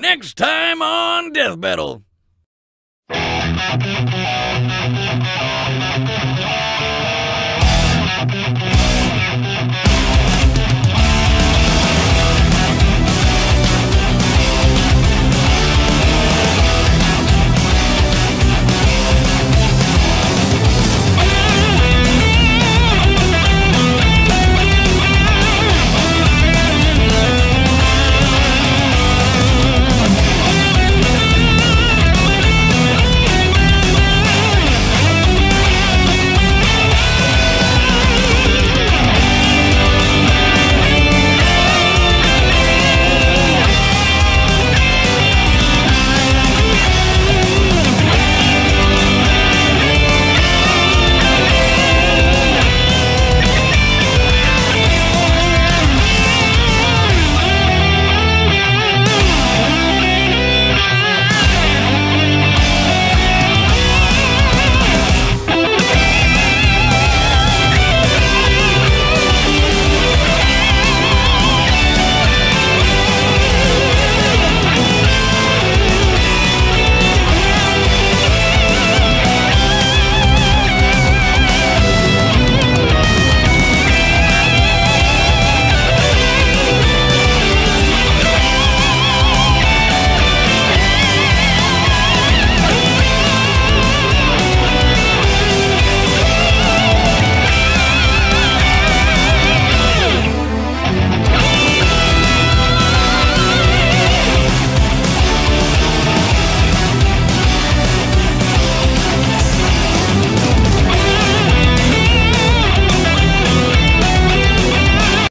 Next time on Death Battle.